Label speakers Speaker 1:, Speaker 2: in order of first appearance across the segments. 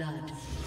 Speaker 1: blood.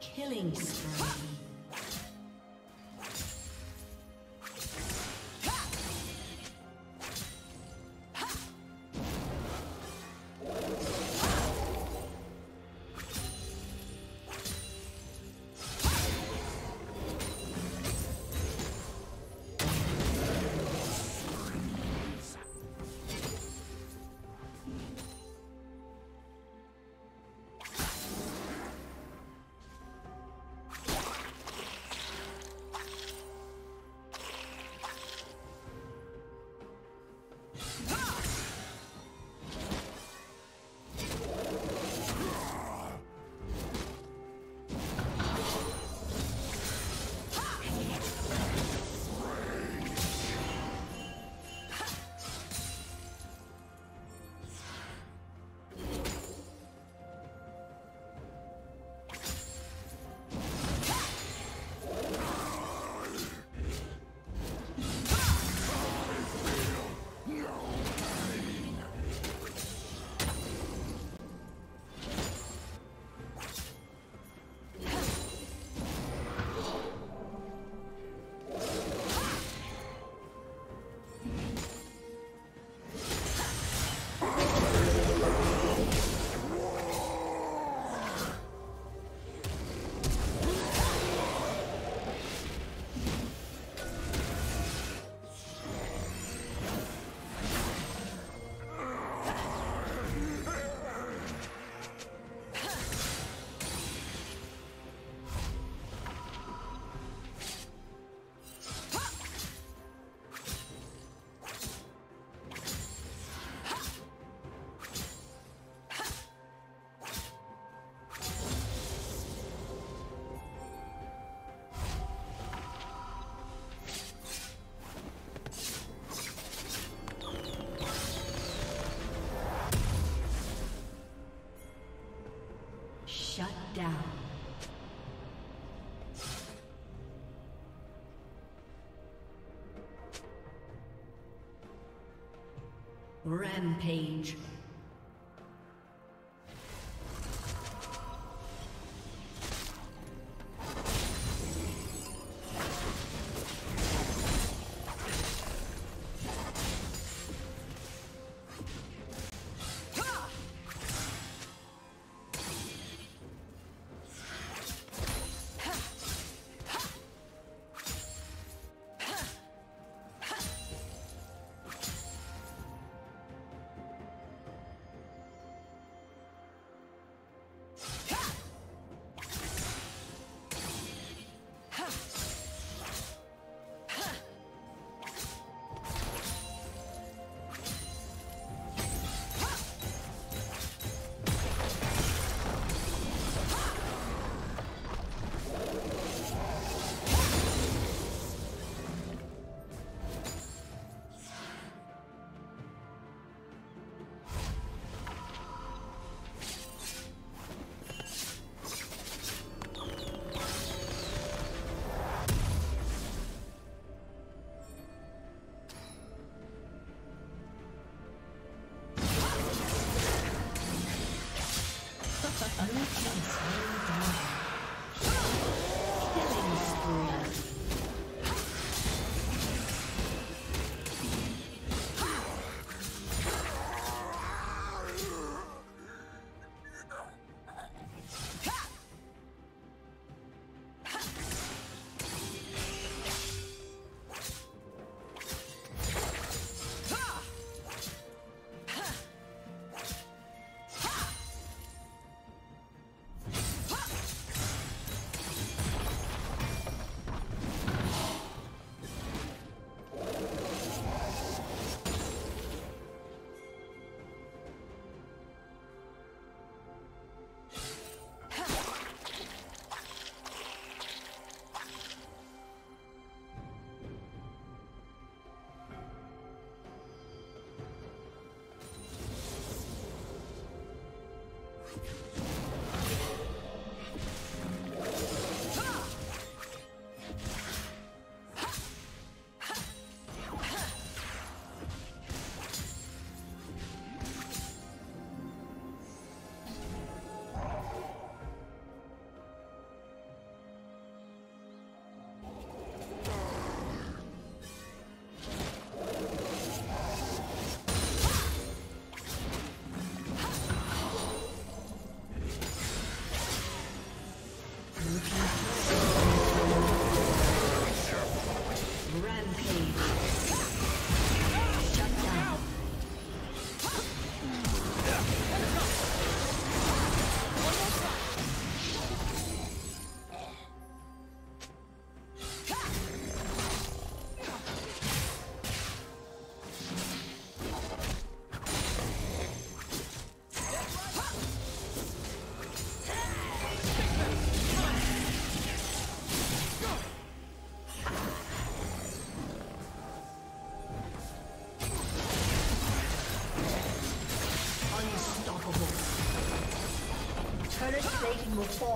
Speaker 1: Killing down. Rampage.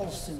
Speaker 1: Will fall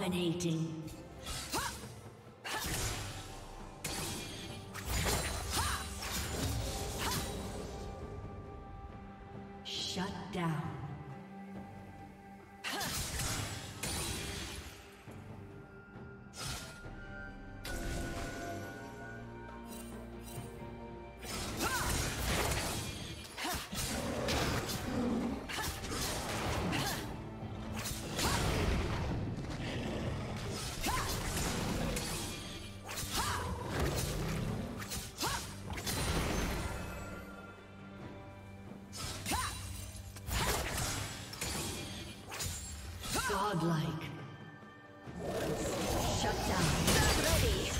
Speaker 2: Dominating. Shut down. Unstoppable.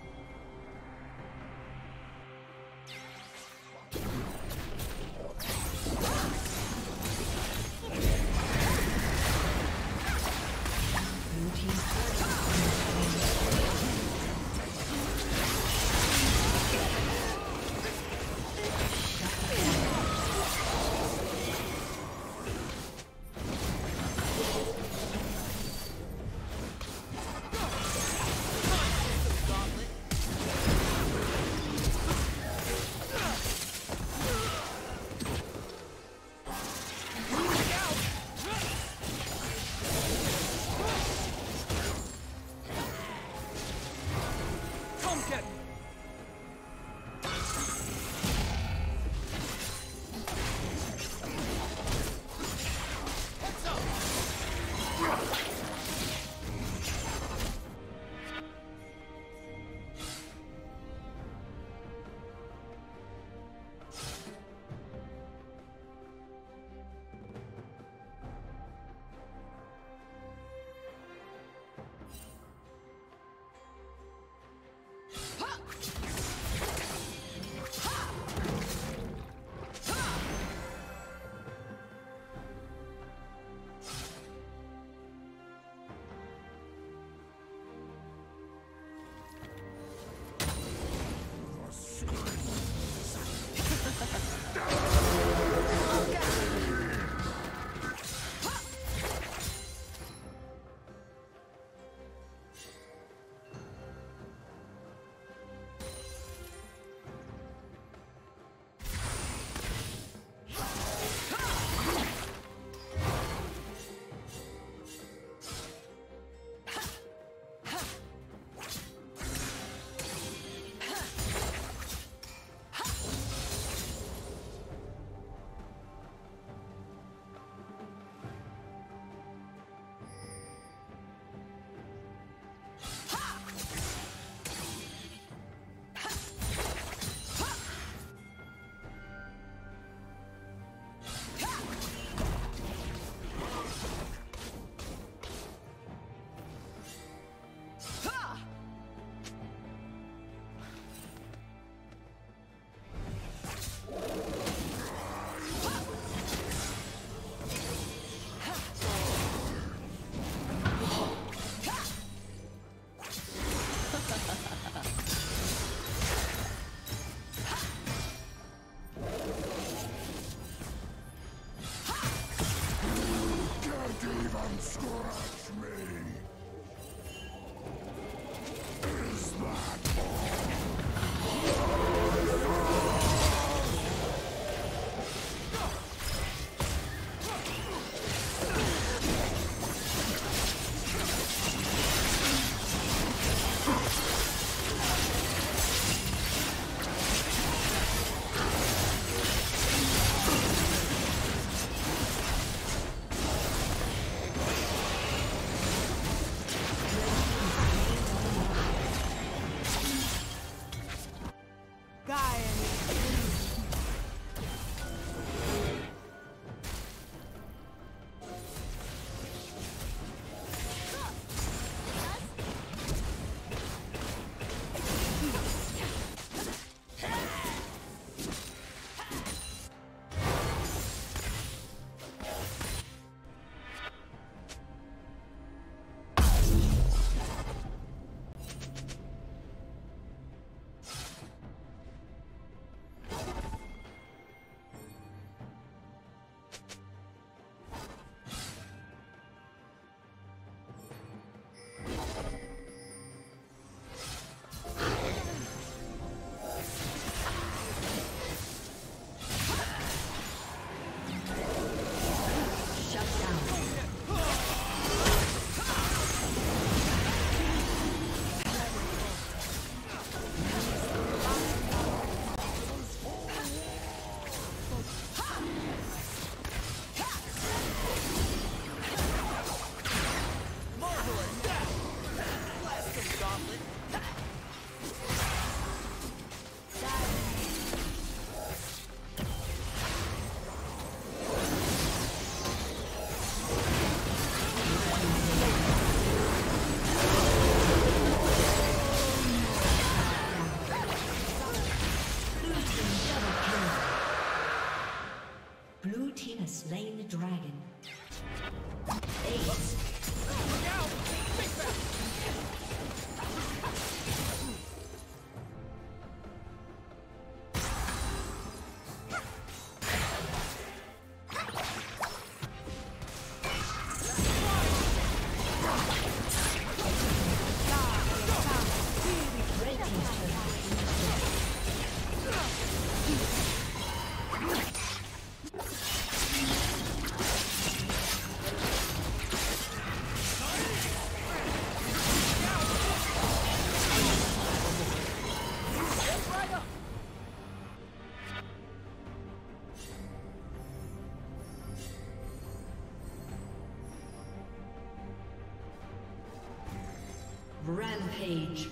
Speaker 2: Rampage.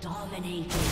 Speaker 2: Dominating.